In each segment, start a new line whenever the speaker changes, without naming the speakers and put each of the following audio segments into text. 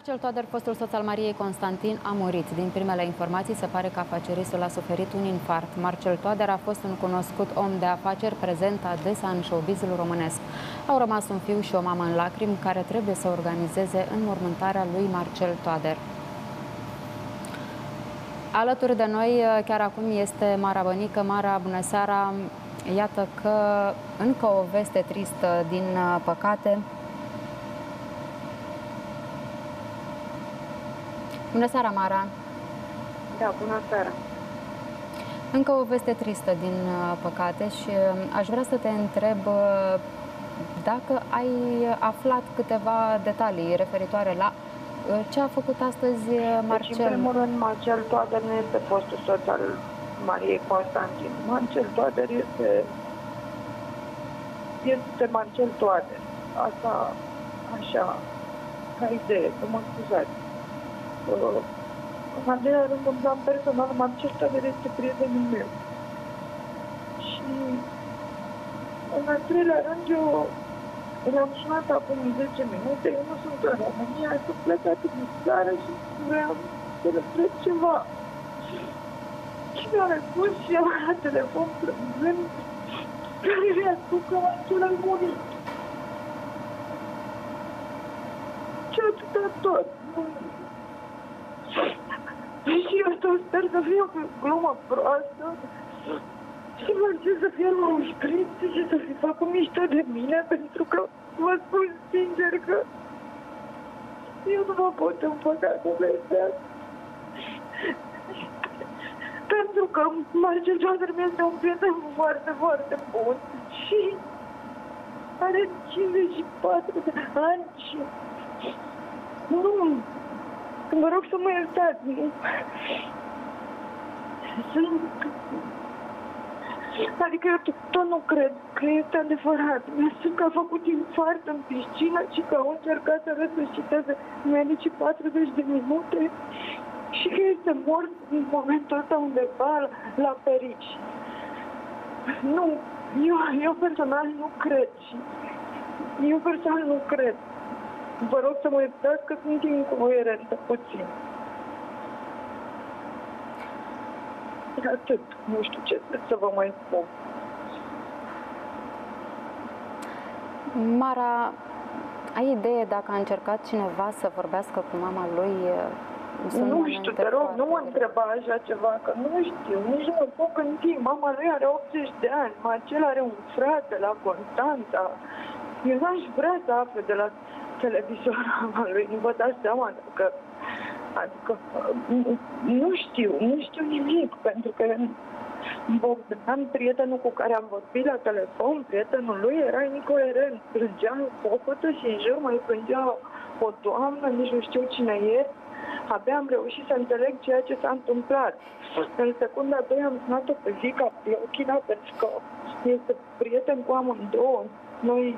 Marcel Toader, fostul soț al Mariei Constantin, a murit. Din primele informații se pare că afaceristul a suferit un infart. Marcel Toader a fost un cunoscut om de afaceri prezent adesea în showbizul românesc. Au rămas un fiu și o mamă în lacrimi care trebuie să organizeze înmormântarea lui Marcel Toader. Alături de noi, chiar acum, este Mara Bănică. Mara, bună seara! Iată că încă o veste tristă din păcate. Bună seara, Mara!
Da, bună seara!
Încă o veste tristă, din păcate, și uh, aș vrea să te întreb uh, dacă ai aflat câteva detalii referitoare la uh, ce a făcut astăzi Marcel.
Deci, în primul rând, Marcel Toader nu este fostul soț al Mariei Constantin. Marcel Toader este, este Marcel Toader. Asta, așa, ca idee, să mă scuzați. Uh, în al doilea rând, în plan personal, Marcel Toader este prietenul meu. Și în al treilea rând, eu l-am sunat acum 10 minute, eu nu sunt în România, sunt plecat din țară și vreau să le plec ceva. Și mi-a răspuns și el la telefon plângând, care mi-a spus că Marcel a murit. Și atâta tot. Și eu tot sper să fie o glumă proastă. Și Marcel să fie la un șpriț și să fi facă mișto de mine, pentru că vă spun sincer că eu nu mă pot împăca cu vestea. Pentru că Marcel Joader mi este un prieten foarte, foarte bun și are 54 de ani și nu, vă rog să mă iertați, nu? Sunt... Adică eu tot nu cred că este adevărat. Mi-a spus că a făcut infart în piscină și că au încercat să resusciteze medicii 40 de minute și că este mort în momentul ăsta undeva la, la perici. Nu, eu, eu personal nu cred și eu personal nu cred. Vă rog să mă iertați că sunt incoerentă puțin. Atât. Nu știu ce să vă mai spun.
Mara, ai idee dacă a încercat cineva să vorbească cu mama lui
nu știu, te rog, nu mă întreba așa ceva, că nu știu, nici nu mă pot gândi. Mama lui are 80 de ani, Marcel are un frate la Constanța. Eu n-aș vrea să afle de la televizor mama lui, nu vă dați seama că Adică, nu știu, nu știu nimic, pentru că Bogdan, prietenul cu care am vorbit la telefon, prietenul lui era incoerent. Plângea în focotă și în jur mai plângea o doamnă, nici nu știu cine e. Abia am reușit să înțeleg ceea ce s-a întâmplat. În secunda 2 am sunat-o pe Vica Plochina pentru că este prieten cu amândouă. Noi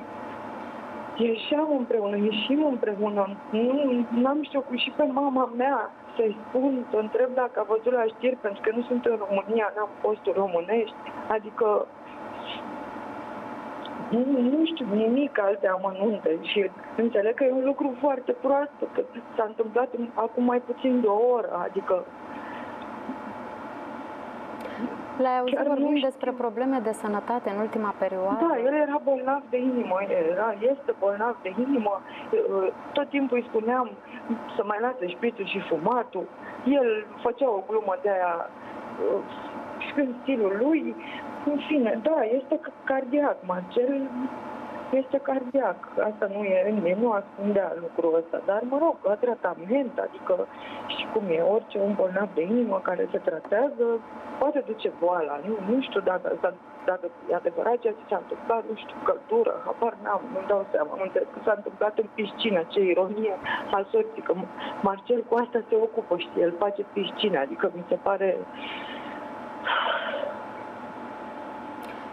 ieșeam împreună, ieșim împreună. Nu, n-am știut și pe mama mea să-i spun, să întreb dacă a văzut la știri, pentru că nu sunt în România, n-am posturi românești. Adică nu, nu știu nimic alte amănunte și înțeleg că e un lucru foarte prost, că s-a întâmplat acum mai puțin de o oră, adică
le-ai auzit Chiar vorbind despre probleme de sănătate în ultima perioadă?
Da, el era bolnav de inimă, era, este bolnav de inimă. Tot timpul îi spuneam să mai lase șpițul și fumatul. El făcea o glumă de aia și în stilul lui. În fine, da, este cardiac. Marcel este cardiac. Asta nu e, nu ascundea lucrul ăsta. Dar, mă rog, la tratament, adică și cum e orice un bolnav de inimă care se tratează, poate duce boala. Nu, nu știu dacă, dacă e adevărat ceea ce s-a întâmplat, nu știu, căldură, habar n-am, nu-mi dau seama. Nu înțeleg că s-a întâmplat în piscină, ce ironie a sorții, că Marcel cu asta se ocupă, știi, el face piscină, adică mi se pare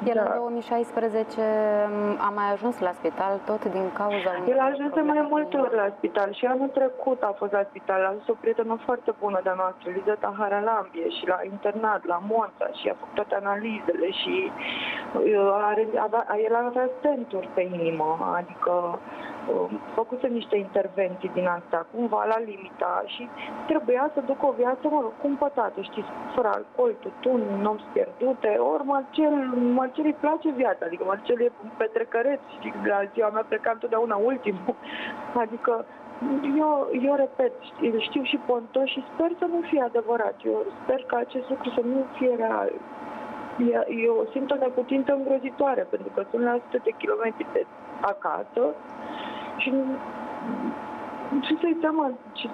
El da. în 2016 a mai ajuns la spital tot din cauza
unui El a ajuns mai multe ori la spital și anul trecut a fost la spital. A fost o prietenă foarte bună de-a noastră, Lizeta Haralambie, și la internat, la Monța și a făcut toate analizele și uh, are, avea, el avea stenturi pe inimă, adică făcuse niște intervenții din astea, cumva la limita și trebuia să ducă o viață, mă rog, cumpătată, știți, fără alcool, tutun, nopți pierdute, ori Marcel, Marcel îi place viața, adică Marcel e petrecăreț, și la ziua mea pleca întotdeauna ultimul, adică eu, eu repet, știu și ponto și sper să nu fie adevărat. Eu sper că acest lucru să nu fie real. Eu simt o neputință îngrozitoare, pentru că sunt la 100 de kilometri de acasă și ce să-i seama, ce,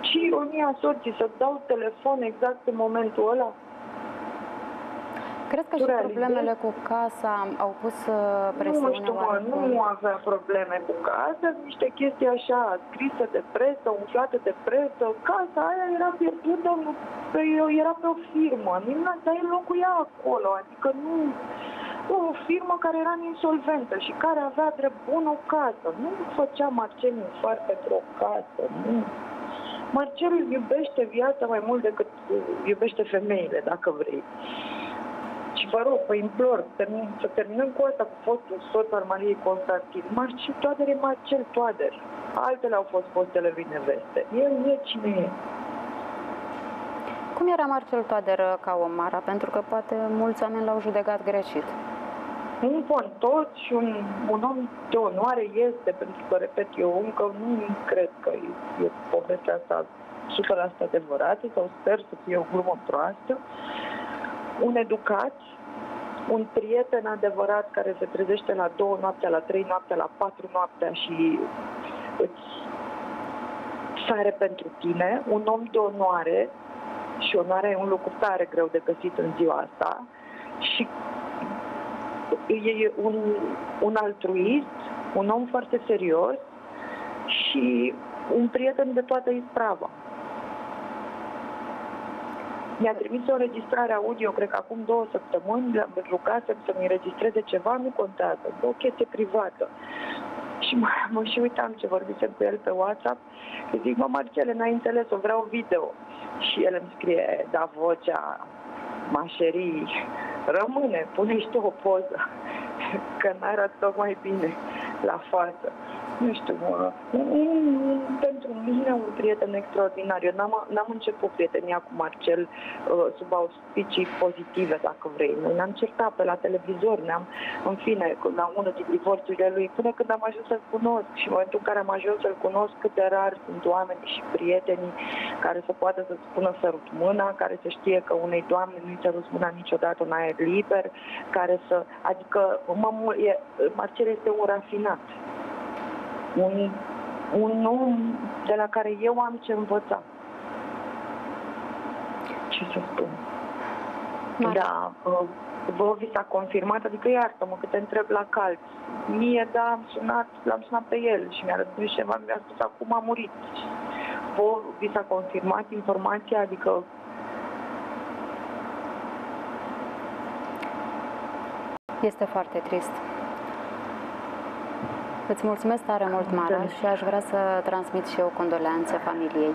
ce ironia sorții, să dau telefon exact în momentul ăla.
Cred că și problemele cu casa au pus uh, presiune?
Nu știu, mă, nu avea probleme cu casa, niște chestii așa, scrise de presă, umflate de presă. Casa aia era pierdută, pe, era pe o firmă, dar el locuia acolo, adică nu o firmă care era insolventă și care avea drept bun o casă. Nu făcea Marcel infar pentru o casă, nu. Marcel iubește viața mai mult decât iubește femeile, dacă vrei. Și vă rog, vă implor, termin, să terminăm cu asta, cu fostul soț al Mariei Constantin. Marcel Toader e Marcel Toader. Altele au fost fostele lui neveste. El e cine e.
Cum era Marcel Toader ca om, Mara? Pentru că poate mulți oameni l-au judecat greșit
un pontos și un, un om de onoare este, pentru că, repet, eu încă nu cred că e, e povestea asta 100% adevărată sau sper să fie o glumă proastă. Un educat, un prieten adevărat care se trezește la două noaptea, la trei noaptea, la patru noaptea și îți sare pentru tine, un om de onoare și onoarea e un lucru tare greu de găsit în ziua asta și e un, un altruist, un om foarte serios și un prieten de toată isprava. Mi-a trimis o înregistrare audio, cred că acum două săptămâni, l-am rugat să-mi înregistreze ceva, nu contează, o chestie privată. Și mă, mă și uitam ce vorbisem cu el pe WhatsApp, că zic, mă, Marcele, n-ai înțeles, o vreau video. Și el îmi scrie, da, vocea, mașerii, rămâne, pune și tu o poză, că n-arată tocmai bine la față nu știu, pentru mine un prieten extraordinar. Eu n-am, n-am început prietenia cu Marcel uh, sub auspicii pozitive, dacă vrei. Noi ne-am certat pe la televizor, ne-am, în fine, la unul din divorțurile lui, până când am ajuns să-l cunosc și în momentul în care am ajuns să-l cunosc, cât de rar sunt oameni și prietenii care să poată să spună sărut mâna, care să știe că unei doamne nu-i sărut mâna niciodată în aer liber, care să, adică, mă, e, Marcel este un rafinat un, un om de la care eu am ce învăța. Ce să spun? Mare. Da, vă vi s-a confirmat, adică iartă-mă că te întreb la cald. Mie, da, am sunat, l-am sunat pe el și mi-a răspuns ceva, mi-a spus acum a murit. Vă vi s-a confirmat informația, adică
Este foarte trist. Îți mulțumesc tare mult, Mara, și aș vrea să transmit și eu condoleanțe familiei.